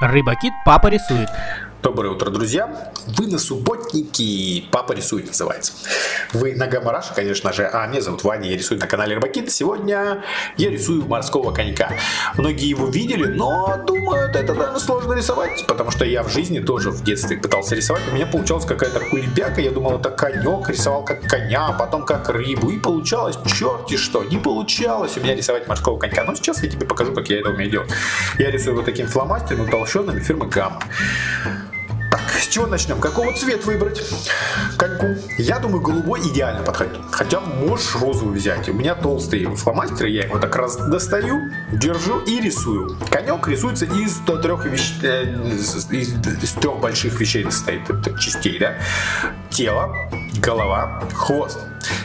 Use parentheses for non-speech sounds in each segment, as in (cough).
Рыбакит папа рисует. Доброе утро, друзья! Вы на субботнике, папа рисует называется. Вы на Гамараше, конечно же, а меня зовут Ваня, я рисую на канале Рыбакит. Сегодня я рисую морского конька. Многие его видели, но думают, это, наверное, сложно рисовать, потому что я в жизни тоже в детстве пытался рисовать. У меня получалась какая-то кулебяка, я думал, это конек, рисовал как коня, а потом как рыбу, и получалось черти что, не получалось у меня рисовать морского конька. Но сейчас я тебе покажу, как я это умею делать. Я рисую вот таким фломастером утолщенными фирмы Гамма. С чего начнем? Какого цвет выбрать коньку? Я думаю, голубой идеально подходит. Хотя можешь розовый взять. У меня толстые фломастеры, я его так раз достаю, держу и рисую. Конек рисуется из трех, вещ... Э, из, трех больших вещей состоит, частей, да? Тело, голова, хвост.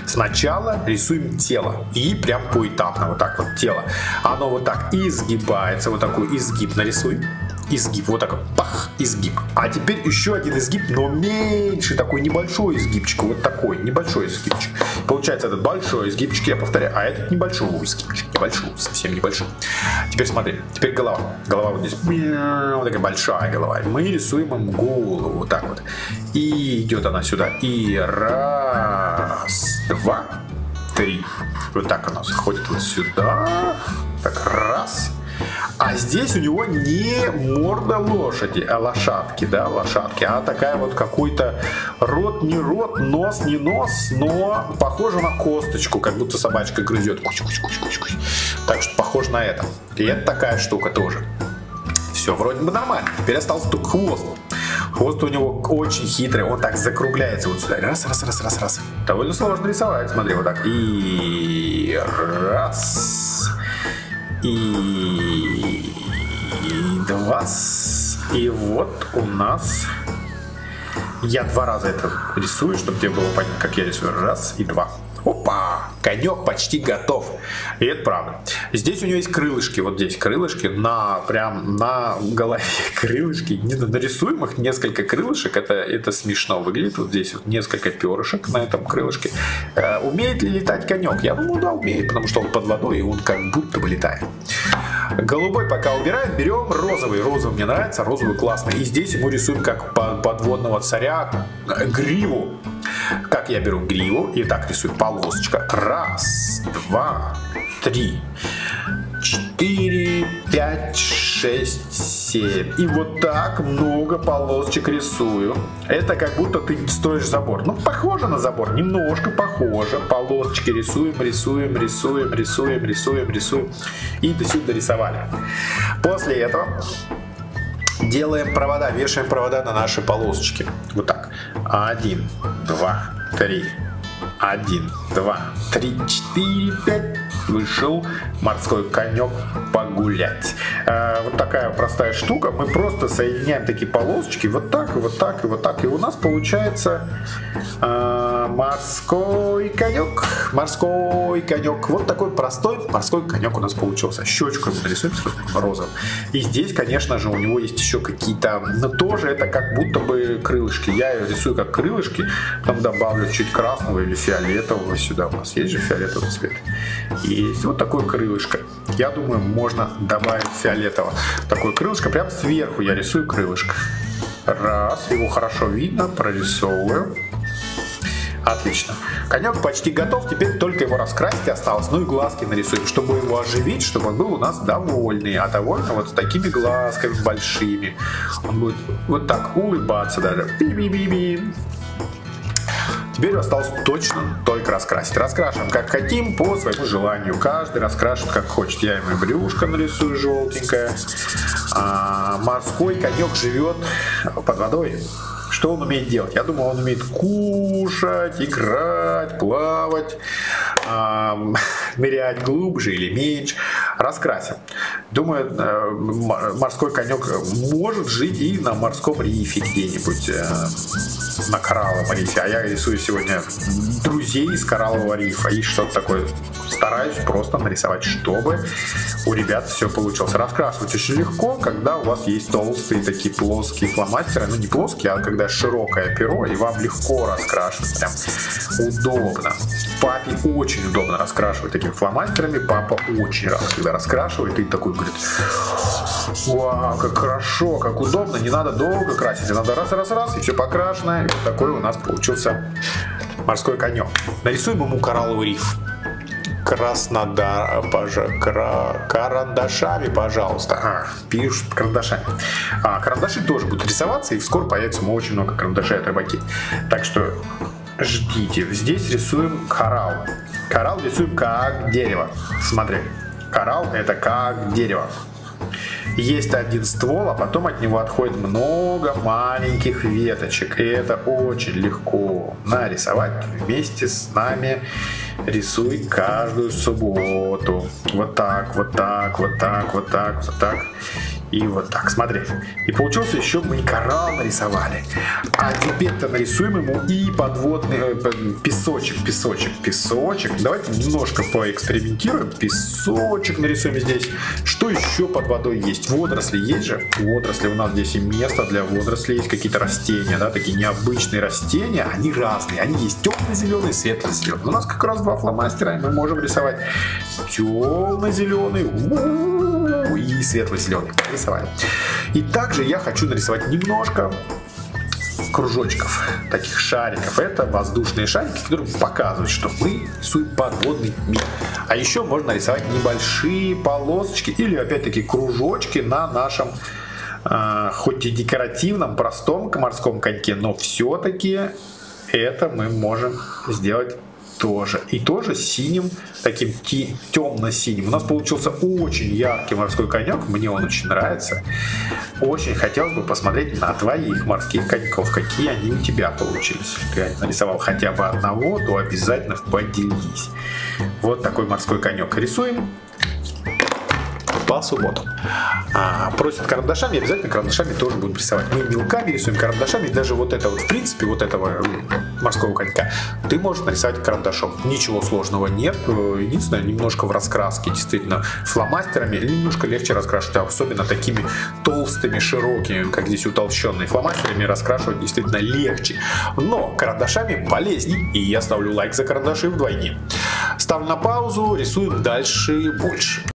Сначала рисуем тело и прям поэтапно вот так вот тело. Оно вот так изгибается, вот такой изгиб нарисуй изгиб. Вот так вот, пах, изгиб. А теперь еще один изгиб, но меньше, такой небольшой изгибчик. Вот такой, небольшой изгибчик. Получается этот большой изгибчик, я повторяю, а этот небольшой изгибчик. Небольшой, совсем небольшой. Теперь смотри, теперь голова. Голова вот здесь, вот такая большая голова. Мы рисуем им голову, вот так вот. И идет она сюда. И раз, два, три. Вот так она заходит вот сюда. Так, раз. А здесь у него не морда лошади, а лошадки, да, лошадки, а такая вот какой-то рот не рот, нос не нос, но похоже на косточку, как будто собачка грызет. Куч, куч, куч, куч, куч. Так что похож на это. И это такая штука тоже. Все вроде бы нормально. Теперь остался только хвост. Хвост у него очень хитрый, он так закругляется вот сюда. Раз, раз, раз, раз, раз. Довольно сложно рисовать, смотри, вот так. И раз и два. И вот у нас... Я два раза это рисую, чтобы тебе было понятно, как я рисую. Раз и два. Опа! Конек почти готов. И это правда. Здесь у него есть крылышки. Вот здесь крылышки на прям на голове (laughs) крылышки. Не нарисуем их несколько крылышек. Это, это смешно выглядит. Вот здесь вот несколько перышек на этом крылышке. Э, умеет ли летать конек? Я думаю, да, умеет, потому что он под водой и он как будто бы летает. Голубой пока убираем, берем розовый. Розовый мне нравится, розовый классный. И здесь ему рисуем как подводного царя гриву. Как я беру гриву и так рисую полосочка. Раз, два, три, четыре, пять, шесть, семь. И вот так много полосочек рисую. Это как будто ты строишь забор. Ну, похоже на забор, немножко похоже. Полосочки рисуем, рисуем, рисуем, рисуем, рисуем, рисуем. И до сюда рисовали. После этого делаем провода, вешаем провода на наши полосочки. Вот так. Один, два, три. Один, два, три, четыре, пять. Вышел морской конек погулять. Э, вот такая простая штука. Мы просто соединяем такие полосочки вот так, и вот так, и вот так. И у нас получается э, морской конек. Морской конек. Вот такой простой морской конек у нас получился. Щечку нарисуем с розовым. И здесь, конечно же, у него есть еще какие-то... Но тоже это как будто бы крылышки. Я рисую как крылышки. Потом добавлю чуть красного или фиолетового сюда. У нас есть же фиолетовый цвет. Есть вот такое крылышко. Я думаю, можно добавить фиолетового. Такое крылышко, прям сверху я рисую крылышко. Раз, его хорошо видно, прорисовываю. Отлично. Конек почти готов, теперь только его раскрасить осталось. Ну и глазки нарисуем, чтобы его оживить, чтобы он был у нас довольный. А довольно вот с такими глазками большими. Он будет вот так улыбаться даже. Би-би-би-би. Теперь осталось точно только раскрасить. Раскрашиваем как хотим, по своему желанию. Каждый раскрашивает как хочет. Я ему брюшко нарисую желтенькое. А морской конек живет под водой. Что он умеет делать? Я думаю, он умеет кушать, играть, плавать, эм, (laughs) нырять глубже или меньше. Раскрасим. Думаю, э, морской конек может жить и на морском рифе где-нибудь, э, на коралловом рифе. А я рисую сегодня друзей из кораллового рифа и что-то такое. Стараюсь просто нарисовать, чтобы у ребят все получилось. Раскрашивать очень легко, когда у вас есть толстые такие плоские фломастеры. Ну, не плоские, а когда широкое перо, и вам легко раскрашивать. Прям удобно. Папе очень удобно раскрашивать такими фломастерами. Папа очень рад, когда раскрашивает. И такой будет. Вау, как хорошо, как удобно. Не надо долго красить, надо раз-раз-раз, и все покрашено. И такой у нас получился морской конек. Нарисуем ему коралловый риф. Краснодар, пожа, кра, карандашами, пожалуйста. А, пишут карандашами. А, карандаши тоже будут рисоваться, и вскоре появится очень много карандашей от рыбаки. Так что ждите. Здесь рисуем коралл. Коралл рисуем как дерево. Смотри, коралл это как дерево есть один ствол, а потом от него отходит много маленьких веточек. И это очень легко нарисовать вместе с нами. Рисуй каждую субботу. Вот так, вот так, вот так, вот так, вот так. И вот так, смотри. И получился еще мы коралл нарисовали. А теперь-то нарисуем ему и подводный э, песочек, песочек, песочек. Давайте немножко поэкспериментируем. Песочек нарисуем здесь. Что еще под водой есть? Водоросли есть же? Водоросли у нас здесь и место для водорослей. Есть какие-то растения, да, такие необычные растения. Они разные. Они есть темно-зеленые, светло-зеленые. У нас как раз два фломастера, и мы можем рисовать темно-зеленый и светло-зеленый. Рисовали. И также я хочу нарисовать немножко кружочков, таких шариков. Это воздушные шарики, которые показывают, что мы рисуем подводный мир. А еще можно нарисовать небольшие полосочки или опять-таки кружочки на нашем э, хоть и декоративном, простом морском коньке, но все-таки это мы можем сделать тоже. И тоже синим, таким темно-синим. У нас получился очень яркий морской конек. Мне он очень нравится. Очень хотелось бы посмотреть на твоих морских коньков. Какие они у тебя получились. Ты нарисовал хотя бы одного, то обязательно поделись. Вот такой морской конек. Рисуем по субботам. А, просят карандашами, обязательно карандашами тоже будем рисовать. Мы мелками рисуем карандашами, даже вот это вот, в принципе, вот этого морского конька, ты можешь нарисовать карандашом. Ничего сложного нет. Единственное, немножко в раскраске, действительно, фломастерами немножко легче раскрашивать, особенно такими толстыми, широкими, как здесь утолщенные фломастерами раскрашивать действительно легче. Но карандашами полезней, и я ставлю лайк за карандаши вдвойне. Ставлю на паузу, рисуем дальше больше.